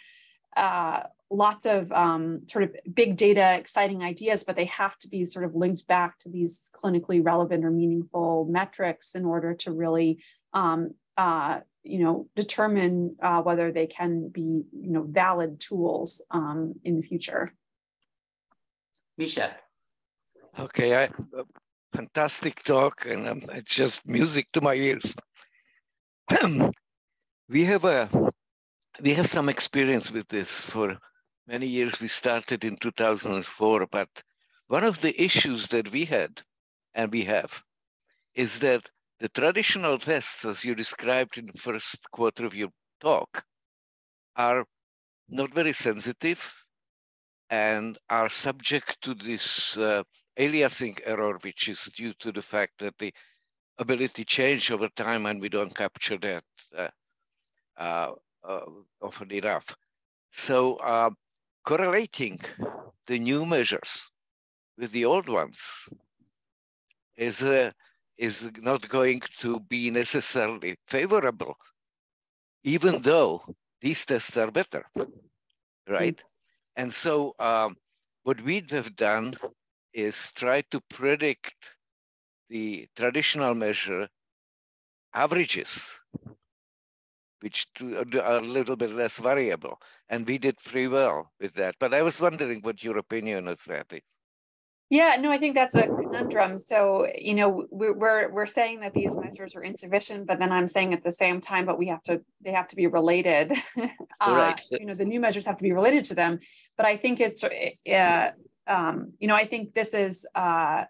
uh, lots of um, sort of big data, exciting ideas, but they have to be sort of linked back to these clinically relevant or meaningful metrics in order to really, um, uh, you know, determine uh, whether they can be, you know, valid tools um, in the future. Misha. Okay, I, fantastic talk, and um, it's just music to my ears. we have a we have some experience with this for many years. We started in 2004, but one of the issues that we had and we have is that the traditional tests, as you described in the first quarter of your talk, are not very sensitive and are subject to this uh, aliasing error, which is due to the fact that the ability change over time and we don't capture that uh, uh, uh often enough. So uh, correlating the new measures with the old ones is uh, is not going to be necessarily favorable, even though these tests are better, right? Mm. And so um, what we have done is try to predict the traditional measure averages, which are a little bit less variable. And we did pretty well with that. But I was wondering what your opinion on that is. Yeah, no, I think that's a conundrum. So, you know, we're we're saying that these measures are insufficient, but then I'm saying at the same time, but we have to they have to be related. uh, right. You know, the new measures have to be related to them. But I think it's, uh, um, you know, I think this is uh,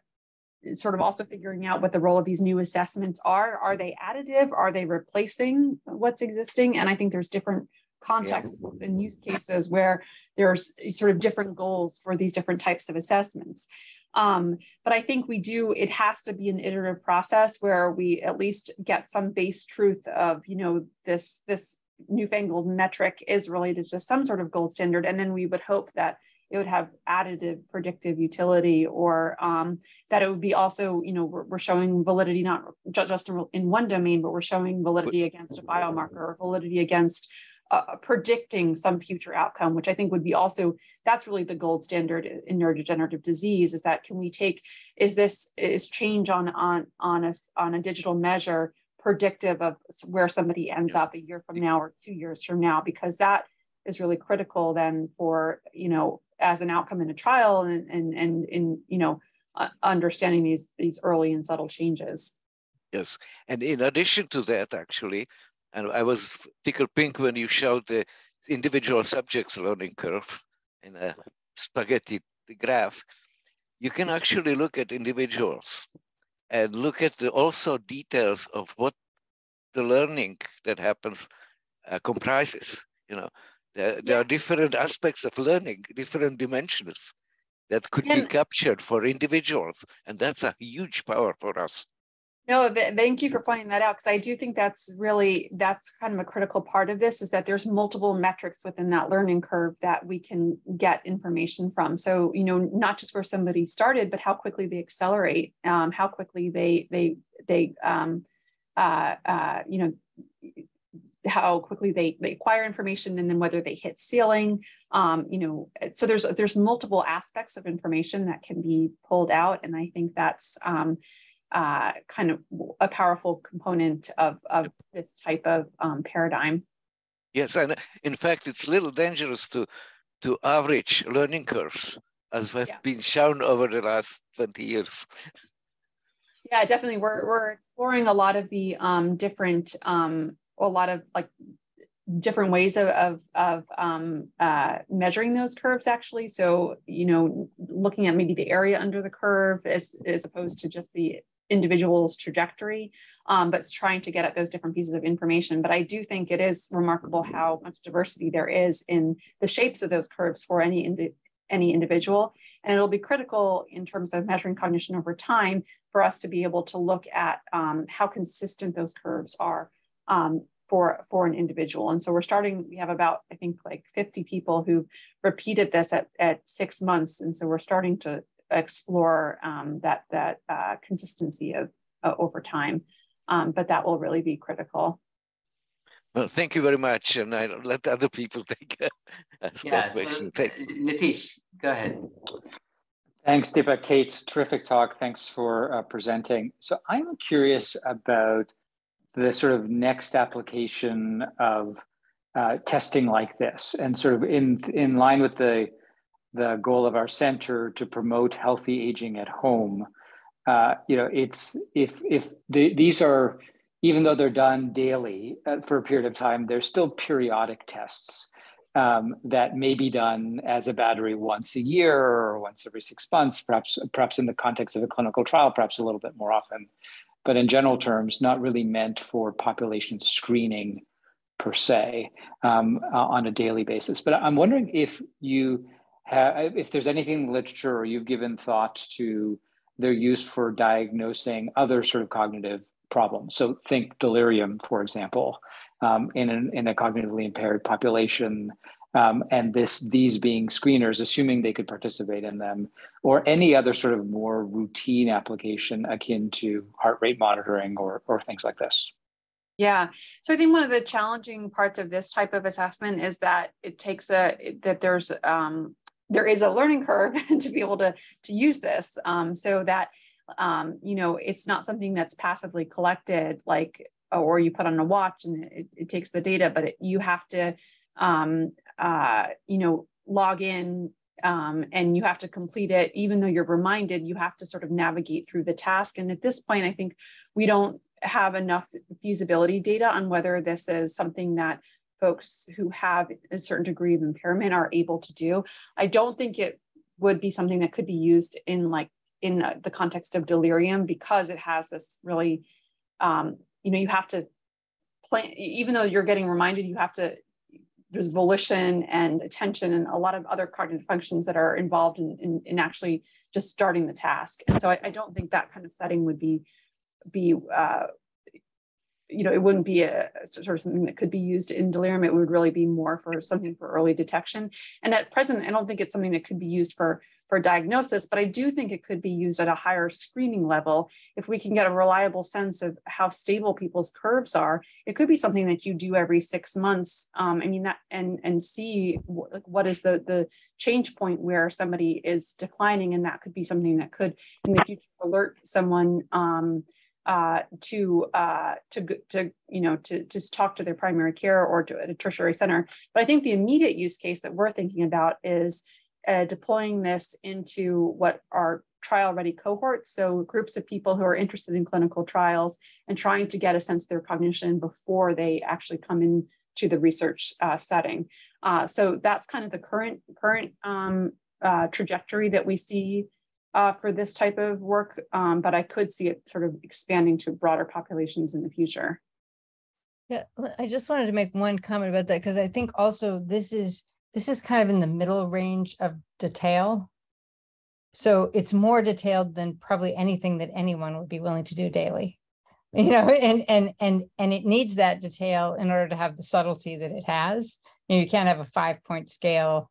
sort of also figuring out what the role of these new assessments are. Are they additive? Are they replacing what's existing? And I think there's different contexts yeah. and use cases where there's sort of different goals for these different types of assessments. Um, but I think we do, it has to be an iterative process where we at least get some base truth of, you know, this, this newfangled metric is related to some sort of gold standard. And then we would hope that it would have additive predictive utility or um, that it would be also, you know, we're, we're showing validity not just in, one domain, but we're showing validity against a biomarker or validity against uh, predicting some future outcome, which I think would be also that's really the gold standard in neurodegenerative disease. Is that can we take is this is change on on on a on a digital measure predictive of where somebody ends up a year from now or two years from now because that is really critical then for you know as an outcome in a trial and and and in you know uh, understanding these these early and subtle changes. Yes, and in addition to that, actually, and I was tickled pink when you showed the individual subjects learning curve in a spaghetti graph. You can actually look at individuals and look at the also details of what the learning that happens uh, comprises. You know, there, there, are different aspects of learning, different dimensions that could be captured for individuals. And that's a huge power for us. No, th- thank you for pointing that out because I do think that's really that's kind of a critical part of this is that there's multiple metrics within that learning curve that we can get information from. So you know, not just where somebody started, but how quickly they accelerate, um, how quickly they they they um, uh, uh, you know how quickly they, they acquire information and then whether they hit ceiling um, you know so there's there's multiple aspects of information that can be pulled out and i think that's um, uh, kind of a powerful component of, of this type of um, paradigm. Yes, and in fact, it's a little dangerous to to average learning curves, as we've yeah. been shown over the last 20 years. Yeah, definitely. We're, we're exploring a lot of the um, different, um, a lot of like different ways of, of, of um, uh, measuring those curves actually. So, you know, looking at maybe the area under the curve as, as opposed to just the individual's trajectory, um, but trying to get at those different pieces of information. But I do think it is remarkable how much diversity there is in the shapes of those curves for any indi- any individual. And it'll be critical in terms of measuring cognition over time for us to be able to look at um, how consistent those curves are um, for, for an individual. And so we're starting, we have about, I think like 50 people who repeated this at, at six months. And so we're starting to explore um, that that uh, consistency of uh, over time. Um, but that will really be critical. Well, thank you very much, and I let other people take ask yeah, question. So, Niteesh, go ahead. Thanks, Deepa. Kate, terrific talk. Thanks for uh, presenting. So I'm curious about the sort of next application of uh, testing like this, and sort of in in line with the the goal of our center to promote healthy aging at home. uh, you know, it's if if the, these are even though they're done daily uh, for a period of time, they're still periodic tests um, that may be done as a battery once a year or once every six months, perhaps perhaps in the context of a clinical trial, perhaps a little bit more often. But in general terms, not really meant for population screening per se um, uh, on a daily basis. But I'm wondering if you have, if there's anything in the literature or you've given thought to their use for diagnosing other sort of cognitive problems. So think delirium, for example, um, in, an, in a cognitively impaired population. Um, and this these being screeners, assuming they could participate in them, or any other sort of more routine application akin to heart rate monitoring or, or things like this. Yeah. So I think one of the challenging parts of this type of assessment is that it takes a that there's um, there is a learning curve to be able to to use this. Um, so that um, you know it's not something that's passively collected like or you put on a watch and it, it takes the data, but it, you have to um, uh, you know log in um, and you have to complete it even though you're reminded you have to sort of navigate through the task and at this point i think we don't have enough feasibility data on whether this is something that folks who have a certain degree of impairment are able to do. I don't think it would be something that could be used in like in the context of delirium because it has this really, um, you know, you have to plan, even though you're getting reminded, you have to, there's volition and attention and a lot of other cognitive functions that are involved in, in, in actually just starting the task. And so I, I, don't think that kind of setting would be be uh, you know, it wouldn't be a sort of something that could be used in delirium. It would really be more for something for early detection. And at present, I don't think it's something that could be used for for diagnosis, but I do think it could be used at a higher screening level. If we can get a reliable sense of how stable people's curves are, it could be something that you do every six months. Um, I mean that, and and see what, what is the the change point where somebody is declining, and that could be something that could in the future alert someone. Um, uh, to uh, to to you know to to talk to their primary care or to a tertiary center. But I think the immediate use case that we're thinking about is uh, deploying this into what are trial ready cohorts, so groups of people who are interested in clinical trials and trying to get a sense of their cognition before they actually come in to the research uh, setting. Uh, so that's kind of the current current um, uh, trajectory that we see uh, for this type of work, um, but I could see it sort of expanding to broader populations in the future. Yeah, I just wanted to make one comment about that because I think also this is this is kind of in the middle range of detail. So it's more detailed than probably anything that anyone would be willing to do daily. You know, and and and and it needs that detail in order to have the subtlety that it has. You, know, you can't have a five point scale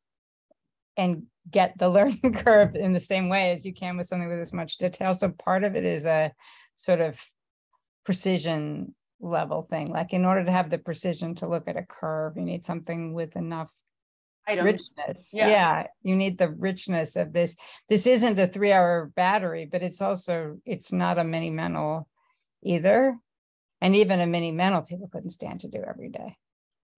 and get the learning curve in the same way as you can with something with as much detail. So part of it is a sort of precision level thing. Like in order to have the precision to look at a curve, you need something with enough Items. richness. Yeah. yeah. you need the richness of this. This isn't a three-hour battery, but it's also it's not a mini mental either. And even a mini mental people couldn't stand to do every day.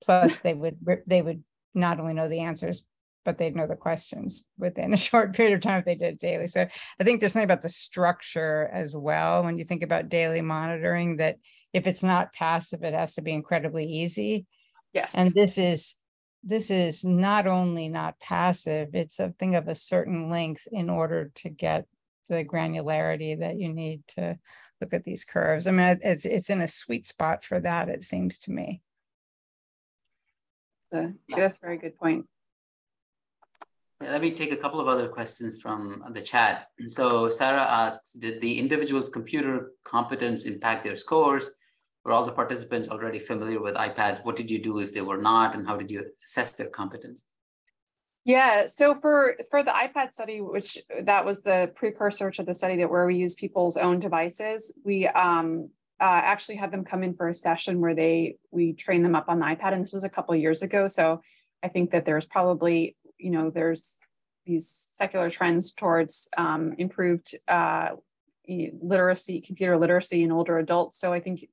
Plus, they would they would not only know the answers, but they'd know the questions within a short period of time if they did it daily. So I think there's something about the structure as well. When you think about daily monitoring, that if it's not passive, it has to be incredibly easy. Yes. And this is this is not only not passive, it's something of a certain length in order to get the granularity that you need to look at these curves. I mean, it's it's in a sweet spot for that, it seems to me. Uh, that's a very good point. Let me take a couple of other questions from the chat. So Sarah asks, did the individual's computer competence impact their scores? Were all the participants already familiar with iPads? What did you do if they were not, and how did you assess their competence? Yeah, so for for the iPad study, which that was the precursor to the study that where we use people's own devices, we um, uh, actually had them come in for a session where they we trained them up on the iPad, and this was a couple years ago. So I think that there's probably you know, there's these secular trends towards um, improved uh, literacy, computer literacy in older adults. So I think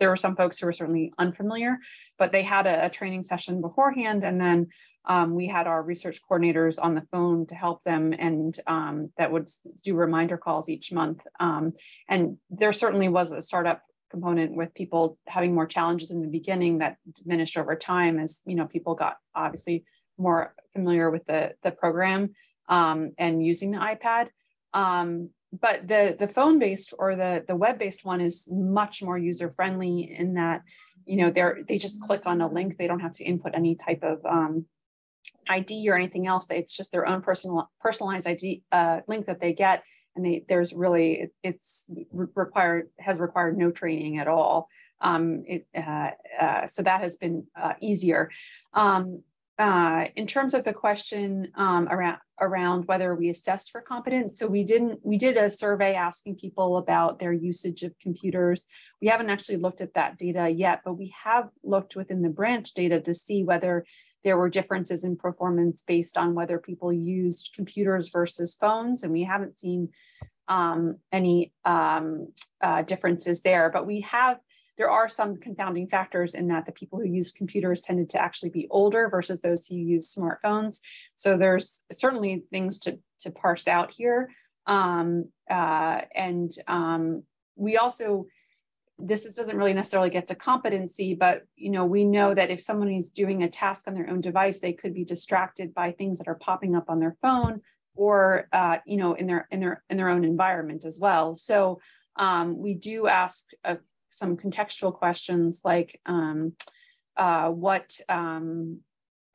there were some folks who were certainly unfamiliar, but they had a, a training session beforehand. And then um, we had our research coordinators on the phone to help them and um, that would do reminder calls each month. Um, and there certainly was a startup component with people having more challenges in the beginning that diminished over time as you know people got obviously more familiar with the, the program um, and using the iPad. Um, but the the phone based or the the web based one is much more user friendly in that you know they're they just click on a link they don't have to input any type of um, ID or anything else. It's just their own personal personalized ID uh, link that they get, and they, there's really it's required has required no training at all. Um, it, uh, uh, so that has been uh, easier. Um, uh, in terms of the question um, around around whether we assessed for competence, so we didn't. We did a survey asking people about their usage of computers. We haven't actually looked at that data yet, but we have looked within the branch data to see whether there were differences in performance based on whether people used computers versus phones, and we haven't seen um, any um, uh, differences there. But we have, there are some confounding factors in that the people who use computers tended to actually be older versus those who use smartphones. So there's certainly things to, to parse out here. Um, uh, and um, we also, this is, doesn't really necessarily get to competency, but you know, we know that if someone is doing a task on their own device, they could be distracted by things that are popping up on their phone or uh, you know in their in their in their own environment as well. So um, we do ask uh, some contextual questions like um, uh, what um,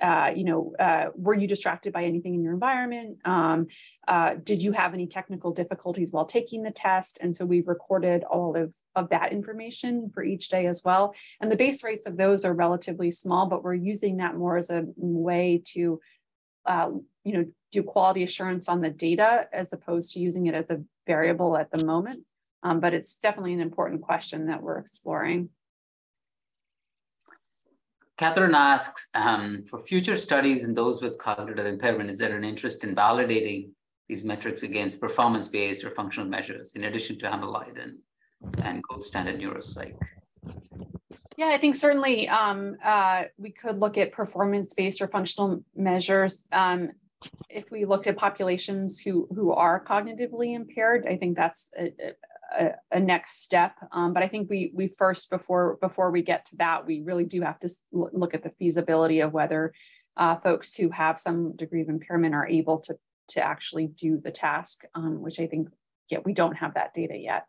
uh, you know, uh, were you distracted by anything in your environment? Um, uh, did you have any technical difficulties while taking the test? And so we've recorded all of, of that information for each day as well. And the base rates of those are relatively small, but we're using that more as a way to, uh, you know, do quality assurance on the data as opposed to using it as a variable at the moment. Um, but it's definitely an important question that we're exploring. Catherine asks, um, for future studies in those with cognitive impairment, is there an interest in validating these metrics against performance-based or functional measures, in addition to Amyloid and, and gold standard neuropsych? Yeah, I think certainly um, uh, we could look at performance-based or functional measures. Um, if we looked at populations who who are cognitively impaired, I think that's a, a, next step. Um, but I think we we first before before we get to that, we really do have to look at the feasibility of whether uh, folks who have some degree of impairment are able to to actually do the task, um, which I think yeah we don't have that data yet.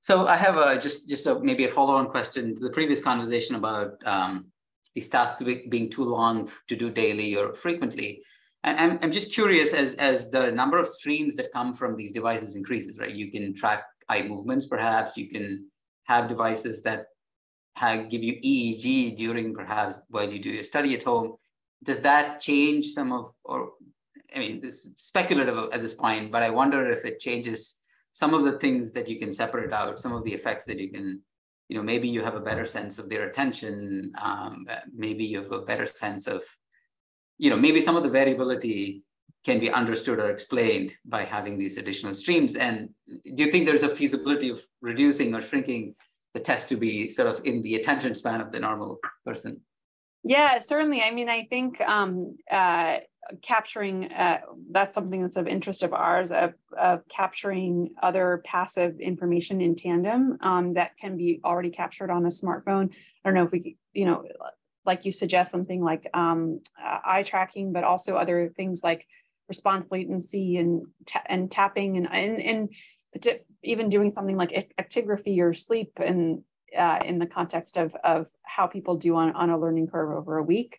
So I have a, just just a, maybe a follow-on question to the previous conversation about um, these tasks being too long to do daily or frequently. I'm, I'm just curious as, as the number of streams that come from these devices increases, right? You can track eye movements, perhaps. You can have devices that have, give you EEG during perhaps while you do your study at home. Does that change some of, or I mean, it's speculative at this point, but I wonder if it changes some of the things that you can separate out, some of the effects that you can, you know, maybe you have a better sense of their attention. Um, maybe you have a better sense of you know, maybe some of the variability can be understood or explained by having these additional streams. And do you think there's a feasibility of reducing or shrinking the test to be sort of in the attention span of the normal person? Yeah, certainly. I mean, I think um, uh, capturing uh, that's something that's of interest of ours of, of capturing other passive information in tandem um, that can be already captured on a smartphone. I don't know if we, you know, like you suggest, something like um, uh, eye tracking, but also other things like response latency and and tapping and and, and even doing something like actigraphy or sleep and uh, in the context of of how people do on, on a learning curve over a week.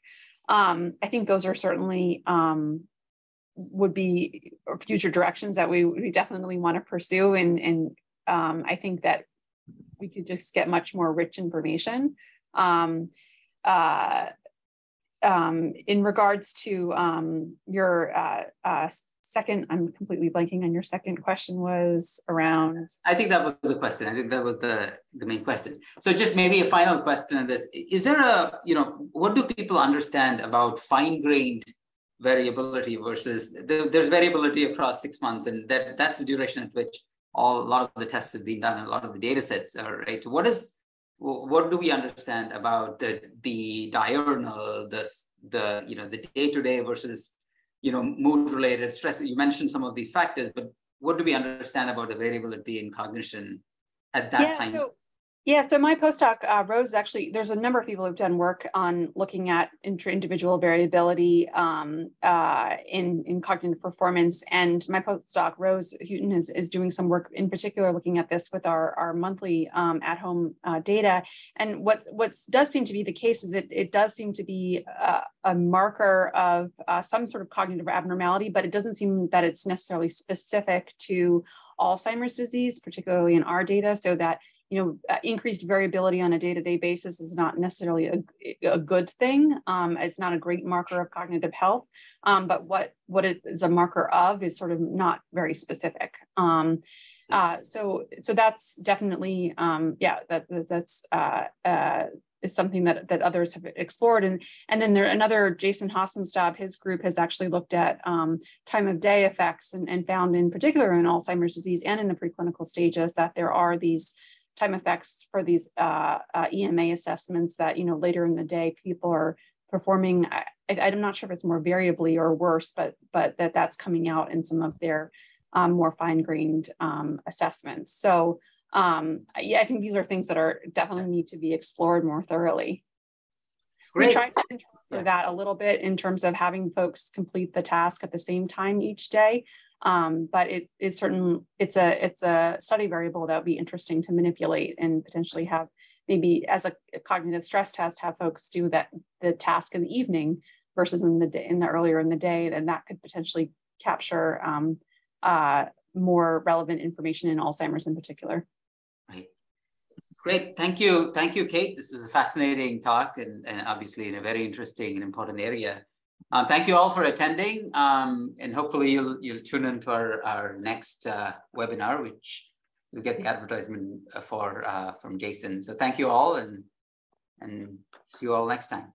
Um, I think those are certainly um, would be future directions that we, we definitely want to pursue. And, and um, I think that we could just get much more rich information. Um, uh, um, in regards to um, your uh, uh, second, I'm completely blanking on your second question was around. I think that was a question. I think that was the the main question. So just maybe a final question on this: Is there a you know what do people understand about fine grained variability versus the, there's variability across six months, and that that's the duration at which all a lot of the tests have been done, and a lot of the data sets are right. What is what do we understand about the the diurnal, the the you know the day to day versus you know mood related stress? You mentioned some of these factors, but what do we understand about the variability in cognition at that yeah, time? So yeah, so my postdoc, uh, Roos, actually, there's a number of people who've done work on looking at intra-individual variability um, uh, in, in cognitive performance. And my postdoc, Roos Jutten, is, is doing some work in particular looking at this with our, our monthly um, at-home uh, data. And what, what does seem to be the case is it, it does seem to be a, a marker of uh, some sort of cognitive abnormality, but it doesn't seem that it's necessarily specific to Alzheimer's disease, particularly in our data, so that you know, uh, increased variability on a day-to-day basis is not necessarily a, a good thing. Um, it's not a great marker of cognitive health, um, but what what it is a marker of is sort of not very specific. Um, uh, so so that's definitely um, yeah that, that that's uh, uh, is something that that others have explored and and then there another Jason Hassenstab his group has actually looked at um, time of day effects and, and found in particular in Alzheimer's disease and in the preclinical stages that there are these time effects for these uh, uh, EMA assessments that, you know, later in the day, people are performing, I, am not sure if it's more variably or worse, but, but that that's coming out in some of their um, more fine-grained um, assessments. So um, yeah, I think these are things that are definitely need to be explored more thoroughly. Great. We try to control for that a little bit in terms of having folks complete the task at the same time each day. Um, but it is certain it's a it's a study variable that would be interesting to manipulate and potentially have maybe as a, cognitive stress test have folks do that the task in the evening versus in the day in the earlier in the day then that could potentially capture um, uh, more relevant information in alzheimer's in particular. Great. Thank you. Thank you kate. This was a fascinating talk and, and obviously in a very interesting and important area um, thank you all for attending, um, and hopefully you'll you'll tune into our our next uh, webinar, which you'll get the advertisement for uh, from Jason. So thank you all, and and see you all next time.